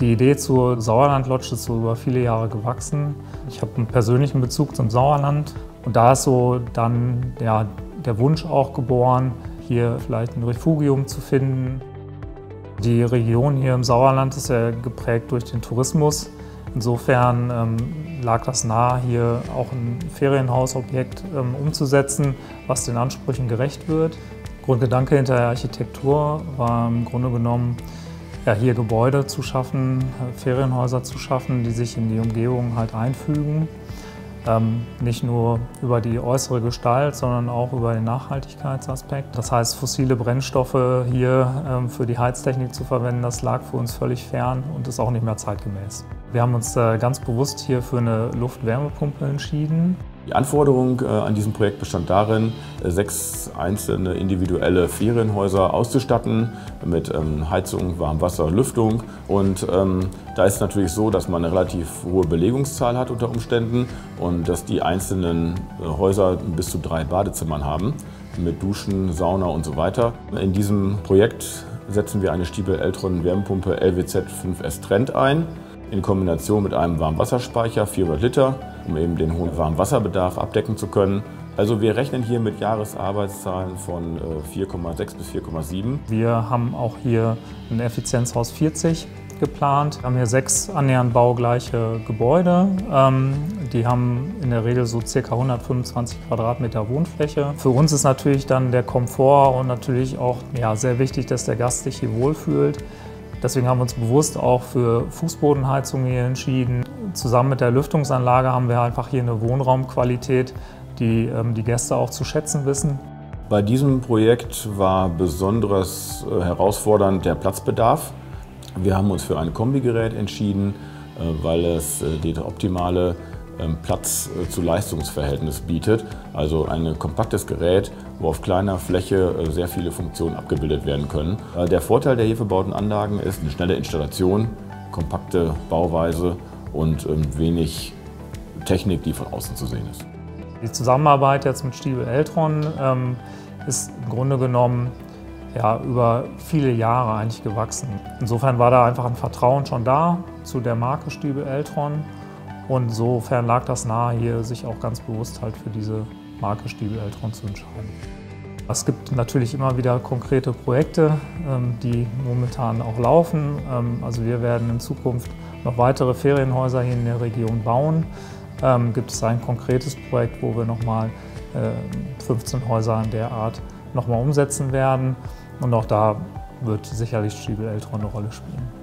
Die Idee zur Sauerland Lodge ist so über viele Jahre gewachsen. Ich habe einen persönlichen Bezug zum Sauerland und da ist so dann ja, der Wunsch auch geboren, hier vielleicht ein Refugium zu finden. Die Region hier im Sauerland ist ja geprägt durch den Tourismus. Insofern ähm, lag das nahe, hier auch ein Ferienhausobjekt ähm, umzusetzen, was den Ansprüchen gerecht wird. Grundgedanke hinter der Architektur war im Grunde genommen, ja, hier Gebäude zu schaffen, Ferienhäuser zu schaffen, die sich in die Umgebung halt einfügen. Ähm, nicht nur über die äußere Gestalt, sondern auch über den Nachhaltigkeitsaspekt. Das heißt, fossile Brennstoffe hier ähm, für die Heiztechnik zu verwenden, das lag für uns völlig fern und ist auch nicht mehr zeitgemäß. Wir haben uns ganz bewusst hier für eine Luftwärmepumpe entschieden. Die Anforderung äh, an diesem Projekt bestand darin, äh, sechs einzelne individuelle Ferienhäuser auszustatten mit ähm, Heizung, Warmwasser Lüftung. Und ähm, da ist es natürlich so, dass man eine relativ hohe Belegungszahl hat unter Umständen und dass die einzelnen äh, Häuser bis zu drei Badezimmern haben mit Duschen, Sauna und so weiter. In diesem Projekt setzen wir eine Stiebel Eltron Wärmepumpe LWZ 5S Trend ein in Kombination mit einem Warmwasserspeicher, 400 Liter, um eben den hohen Warmwasserbedarf abdecken zu können. Also wir rechnen hier mit Jahresarbeitszahlen von 4,6 äh, bis 4,7. Wir haben auch hier ein Effizienzhaus 40 geplant. Wir haben hier sechs annähernd baugleiche Gebäude. Ähm, die haben in der Regel so ca. 125 Quadratmeter Wohnfläche. Für uns ist natürlich dann der Komfort und natürlich auch ja, sehr wichtig, dass der Gast sich hier wohlfühlt. Deswegen haben wir uns bewusst auch für Fußbodenheizung hier entschieden. Zusammen mit der Lüftungsanlage haben wir einfach hier eine Wohnraumqualität, die ähm, die Gäste auch zu schätzen wissen. Bei diesem Projekt war besonders äh, herausfordernd der Platzbedarf. Wir haben uns für ein Kombigerät entschieden, äh, weil es äh, die optimale Platz äh, zu Leistungsverhältnis bietet. Also ein kompaktes Gerät, wo auf kleiner Fläche äh, sehr viele Funktionen abgebildet werden können. Äh, der Vorteil der hier verbauten Anlagen ist eine schnelle Installation, kompakte Bauweise und ähm, wenig Technik, die von außen zu sehen ist. Die Zusammenarbeit jetzt mit Stiebel Eltron ähm, ist im Grunde genommen ja, über viele Jahre eigentlich gewachsen. Insofern war da einfach ein Vertrauen schon da zu der Marke Stiebel Eltron und insofern lag das nahe, hier sich auch ganz bewusst halt für diese Marke Stiebel Eltron zu entscheiden. Es gibt natürlich immer wieder konkrete Projekte, ähm, die momentan auch laufen. Ähm, also wir werden in Zukunft noch weitere Ferienhäuser hier in der Region bauen. Ähm, gibt es ein konkretes Projekt, wo wir nochmal 15 Häuser in der Art nochmal umsetzen werden. Und auch da wird sicherlich Stiebel Eltron eine Rolle spielen.